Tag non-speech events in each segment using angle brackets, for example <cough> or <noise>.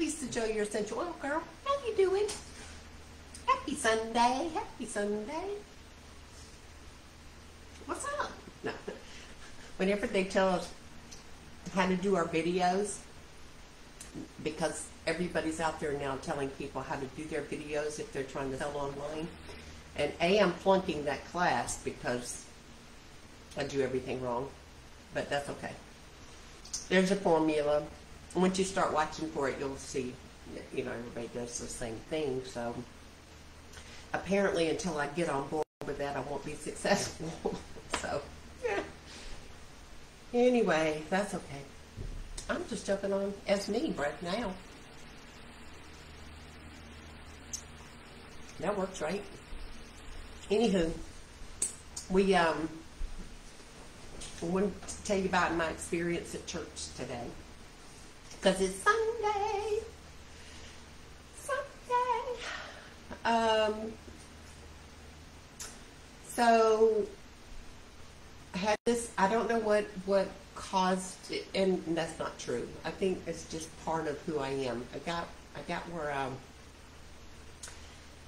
Lisa Jo, your essential oil girl. How you doing? Happy Sunday. Happy Sunday. What's up? No. <laughs> Whenever they tell us how to do our videos, because everybody's out there now telling people how to do their videos if they're trying to sell online. And A, I'm flunking that class because I do everything wrong, but that's okay. There's a formula. Once you start watching for it, you'll see, you know, everybody does the same thing. So apparently, until I get on board with that, I won't be successful. <laughs> so, yeah. Anyway, that's okay. I'm just jumping on as me right now. That works, right? Anywho, we um, I want to tell you about my experience at church today because it's Sunday. Sunday. Um, so I had this. I don't know what what caused it, and that's not true. I think it's just part of who I am. I got I got where um,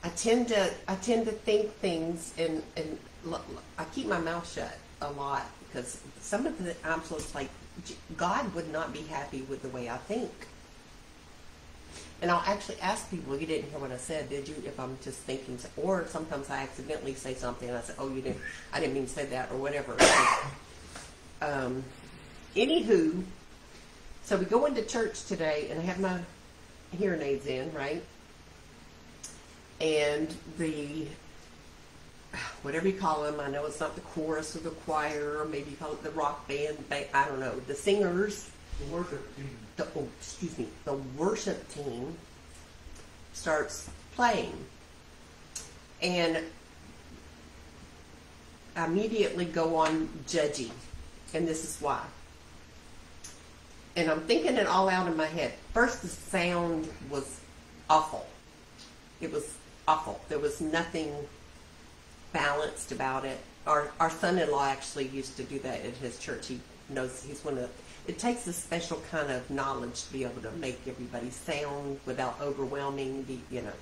I tend to I tend to think things and and I keep my mouth shut a lot because some of the I'm just like God would not be happy with the way I think. And I'll actually ask people, you didn't hear what I said, did you? If I'm just thinking, or sometimes I accidentally say something and I say, oh, you didn't, I didn't mean to say that, or whatever. <coughs> um, anywho, so we go into church today, and I have my hearing aids in, right? And the whatever you call them, I know it's not the chorus or the choir, or maybe you call it the rock band, I don't know, the singers. The worship team. The, oh, excuse me, the worship team starts playing. And I immediately go on judging. And this is why. And I'm thinking it all out in my head. First, the sound was awful. It was awful. There was nothing balanced about it. Our our son-in-law actually used to do that at his church. He knows he's one of. It takes a special kind of knowledge to be able to make everybody sound without overwhelming the you know.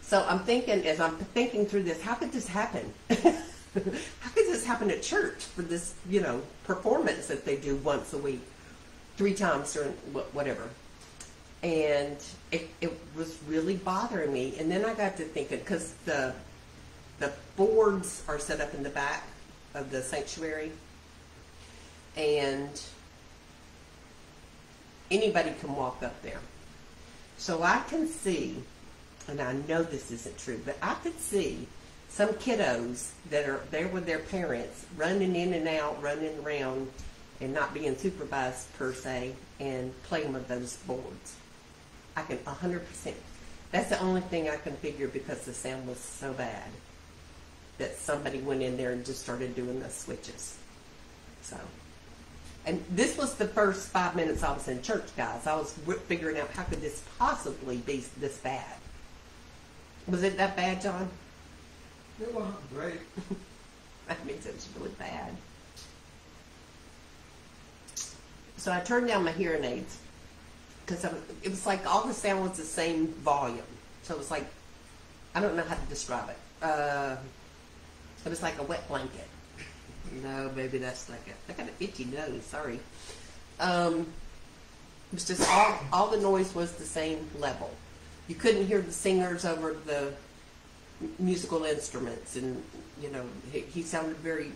So I'm thinking as I'm thinking through this, how could this happen? <laughs> how could this happen at church for this you know performance that they do once a week, three times during whatever? And it, it was really bothering me. And then I got to thinking because the the boards are set up in the back of the sanctuary, and anybody can walk up there. So I can see, and I know this isn't true, but I could see some kiddos that are there with their parents running in and out, running around, and not being supervised per se, and playing with those boards. I can 100%. That's the only thing I can figure because the sound was so bad that somebody went in there and just started doing the switches. So, and this was the first five minutes I was in church, guys. I was figuring out how could this possibly be this bad. Was it that bad, John? It wasn't great. <laughs> that means it was really bad. So I turned down my hearing aids because it was like all the sound was the same volume. So it was like, I don't know how to describe it. Uh, it was like a wet blanket. No, maybe that's like a, I got an itchy nose, sorry. Um, it was just all, all the noise was the same level. You couldn't hear the singers over the musical instruments and, you know, he, he sounded very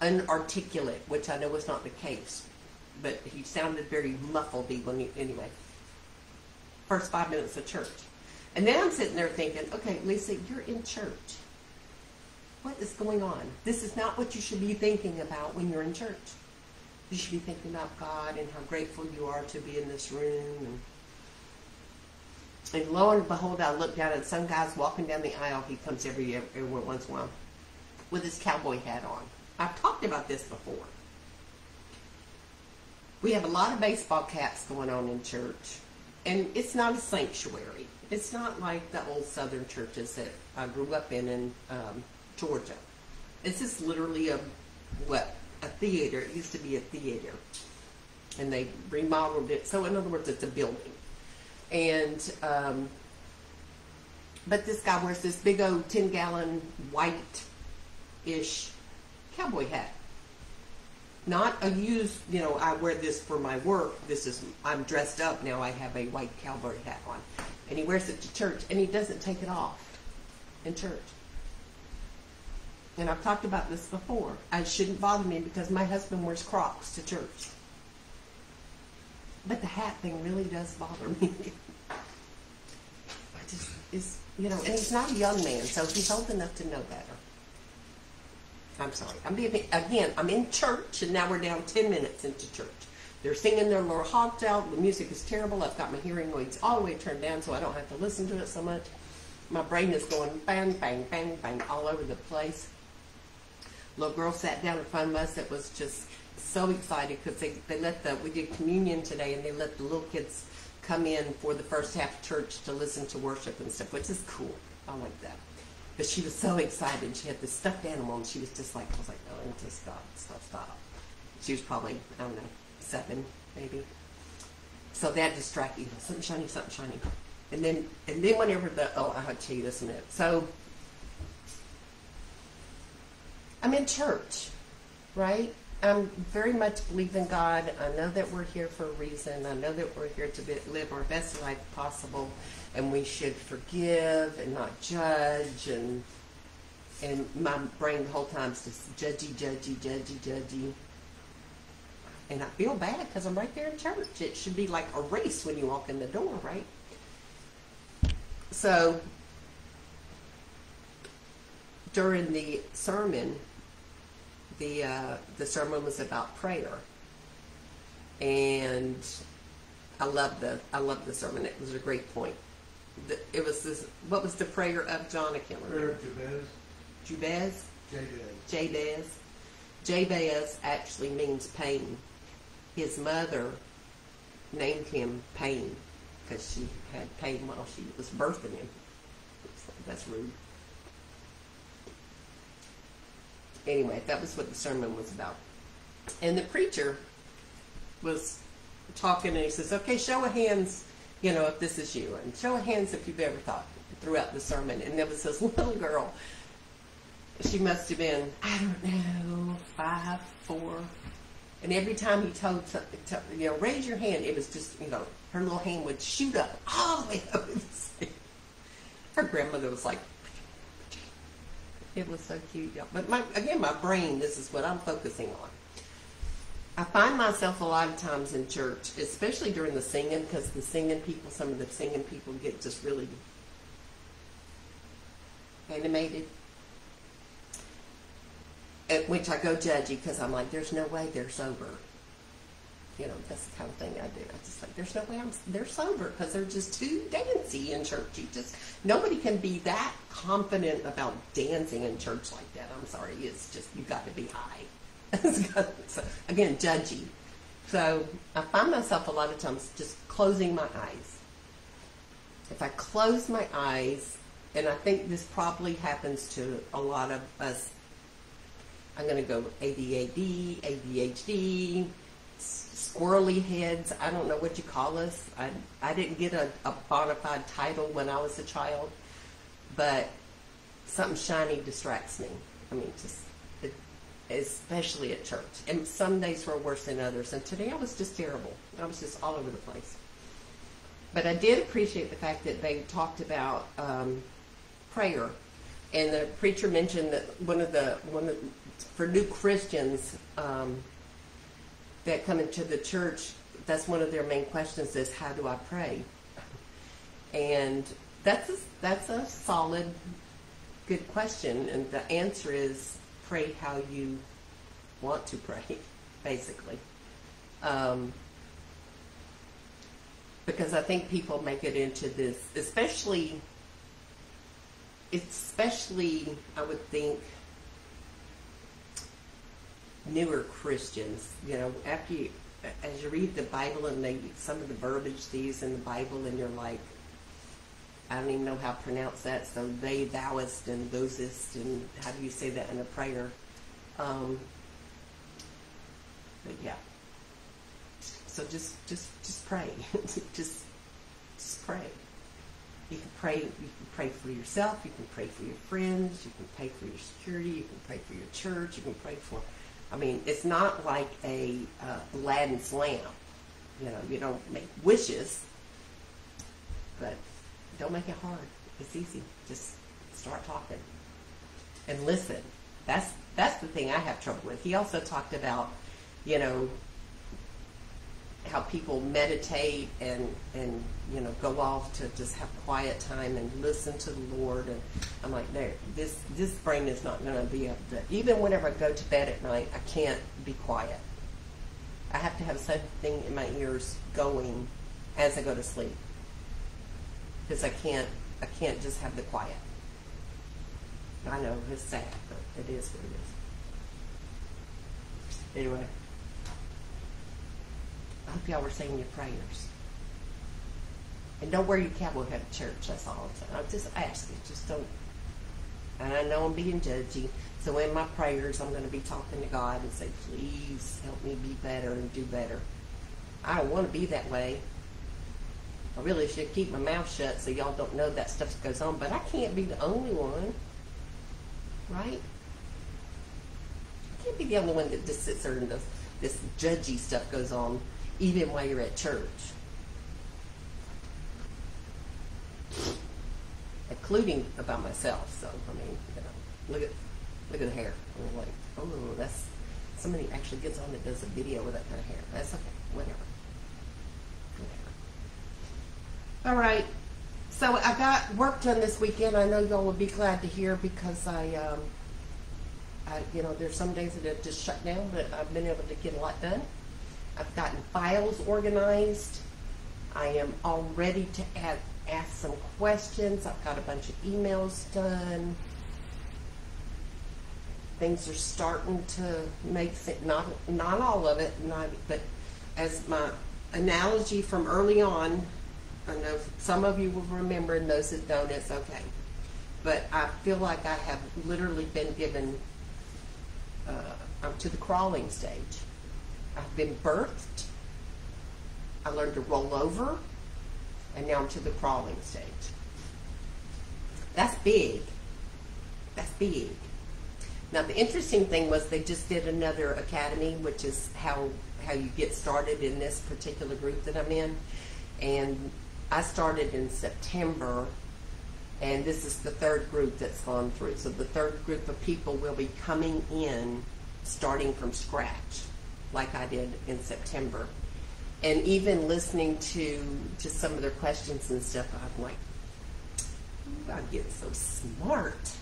unarticulate, which I know was not the case. But he sounded very muffled when he, anyway. First five minutes of church. And then I'm sitting there thinking, okay, Lisa, you're in church what is going on? This is not what you should be thinking about when you're in church. You should be thinking about God and how grateful you are to be in this room. And, and lo and behold, I look down and some guy's walking down the aisle. He comes every, every once in a while with his cowboy hat on. I've talked about this before. We have a lot of baseball caps going on in church, and it's not a sanctuary. It's not like the old southern churches that I grew up in in um, Georgia. This is literally a what a theater. It used to be a theater, and they remodeled it. So in other words, it's a building. And um, but this guy wears this big old ten gallon white ish cowboy hat. Not a used, you know, I wear this for my work. This is, I'm dressed up now. I have a white cowboy hat on. And he wears it to church and he doesn't take it off in church. And I've talked about this before. It shouldn't bother me because my husband wears Crocs to church. But the hat thing really does bother me. I just, is, you know, and he's not a young man, so he's old enough to know better. I'm sorry. I'm being, again, I'm in church, and now we're down 10 minutes into church. They're singing their little out. The music is terrible. I've got my hearing aids all the way turned down so I don't have to listen to it so much. My brain is going bang, bang, bang, bang all over the place. Little girl sat down in front of us that was just so excited because they, they let the, we did communion today and they let the little kids come in for the first half of church to listen to worship and stuff, which is cool. I like that. But she was so excited. She had this stuffed animal, and she was just like, I was like, oh, just stop, stop, stop. She was probably, I don't know, seven, maybe. So that distracted you. Something shiny, something shiny. And then, and then whenever the, oh, I'll tell you this in a minute. So, I'm in church, right? I'm very much believe in God. I know that we're here for a reason. I know that we're here to be, live our best life possible, and we should forgive and not judge. And and my brain the whole time is just judgy, judgy, judgy, judgy. And I feel bad because I'm right there in church. It should be like a race when you walk in the door, right? So during the sermon, the uh, the sermon was about prayer, and I love the I love the sermon. It was a great point. The, it was this. What was the prayer of John? I can't remember. Prayer Jabez, Jabez. Jabez. Jabez. Jabez actually means pain. His mother named him Pain because she had pain while she was birthing him. That's rude. Anyway, that was what the sermon was about. And the preacher was talking and he says, Okay, show of hands, you know, if this is you, and show of hands if you've ever thought throughout the sermon. And there was this <laughs> little girl she must have been, I don't know, five, four. And every time he told, to, to, you know, raise your hand, it was just, you know, her little hand would shoot up all the way up. <laughs> Her grandmother was like, it was so cute. y'all. But my, again, my brain, this is what I'm focusing on. I find myself a lot of times in church, especially during the singing, because the singing people, some of the singing people get just really animated at which I go judgy because I'm like, there's no way they're sober. You know, that's the kind of thing I do. I just like, there's no way I'm, they're sober because they're just too dancey in church. You just nobody can be that confident about dancing in church like that. I'm sorry, it's just you've got to be high. <laughs> so, again, judgy. So I find myself a lot of times just closing my eyes. If I close my eyes, and I think this probably happens to a lot of us I'm going to go ADAD, ADHD, squirrely heads. I don't know what you call us. I, I didn't get a, a bona fide title when I was a child, but something shiny distracts me. I mean, just it, especially at church. And some days were worse than others. And today I was just terrible. I was just all over the place. But I did appreciate the fact that they talked about um, prayer, and the preacher mentioned that one of the one of for new Christians um, that come into the church, that's one of their main questions is how do I pray? And that's a, that's a solid, good question. And the answer is pray how you want to pray, <laughs> basically. Um, because I think people make it into this, especially, especially, I would think, newer Christians, you know, after you, as you read the Bible and they, some of the verbiage they use in the Bible, and you're like, I don't even know how to pronounce that. So they, thouest, and thosest, and how do you say that in a prayer? Um, but yeah. So just, just, just pray. <laughs> just just pray. You can pray. You can pray for yourself. You can pray for your friends. You can pray for your security. You can pray for your church. You can pray for. I mean, it's not like a uh, Aladdin's lamp. You know, you don't make wishes, but don't make it hard. It's easy. Just start talking and listen. That's that's the thing I have trouble with. He also talked about, you know, how people meditate and and you know go off to just have quiet time and listen to the Lord. And I'm like, no, this this brain is not going to be able to. Even whenever I go to bed at night, I can't be quiet. I have to have something in my ears going as I go to sleep because I can't I can't just have the quiet. I know it's sad, but it is what it is. Anyway, I hope y'all were saying your prayers. And don't wear your cowboy hat to church. That's all I'm saying. I just ask you, just don't. And I know I'm being judgy, so in my prayers, I'm going to be talking to God and say, please help me be better and do better. I don't want to be that way. I really should keep my mouth shut so y'all don't know that stuff goes on, but I can't be the only one. Right? I can't be the only one that just sits there and does this judgy stuff goes on even while you're at church. Including about myself, so I mean, you know, look at look at the hair. I'm like, oh that's somebody actually gets on that does a video with that kind of hair. That's okay, whatever. All right. So I got work done this weekend. I know y'all will be glad to hear because I, um, I, you know, there's some days that it just shut down, but I've been able to get a lot done. I've gotten files organized. I am all ready to add, ask some questions. I've got a bunch of emails done. Things are starting to make sense. Not not all of it, not but as my analogy from early on I know some of you will remember, and those that don't, it's okay. But I feel like I have literally been given, uh, to the crawling stage. I've been birthed. I learned to roll over, and now I'm to the crawling stage. That's big. That's big. Now the interesting thing was they just did another academy, which is how how you get started in this particular group that I'm in, and I started in September, and this is the third group that's gone through. So the third group of people will be coming in starting from scratch, like I did in September. And even listening to to some of their questions and stuff, I'm like, I'm getting so smart.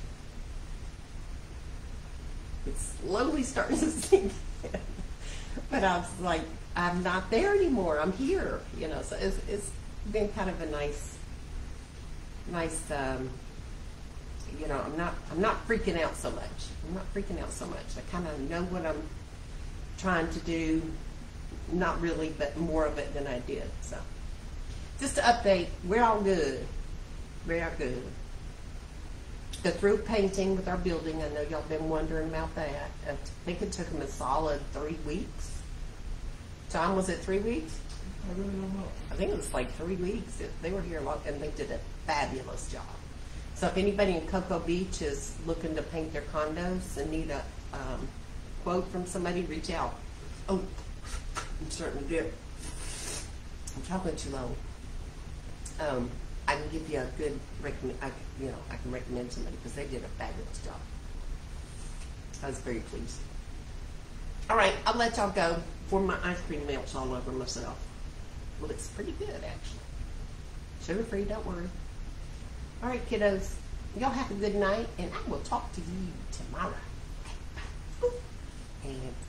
It's slowly starting to <laughs> sink in. But I was like, I'm not there anymore. I'm here, you know. So it's, it's been kind of a nice, nice. Um, you know, I'm not, I'm not freaking out so much. I'm not freaking out so much. I kind of know what I'm trying to do. Not really, but more of it than I did. So, just to update, we're all good. We're all good. The through painting with our building. I know y'all been wondering about that. I think it took them a solid three weeks. Tom, was it three weeks? I really don't know. I think it was like three weeks. They were here a lot, and they did a fabulous job. So if anybody in Cocoa Beach is looking to paint their condos and need a um, quote from somebody, reach out. Oh, I'm starting to dip. I'm talking too low. Um, I can give you a good recommend. I, you know, I can recommend somebody because they did a fabulous job. I was very pleased. All right, I'll let y'all go before my ice cream melts all over myself. Well, it's pretty good actually. Sugar free, don't worry. All right, kiddos. Y'all have a good night, and I will talk to you tomorrow. And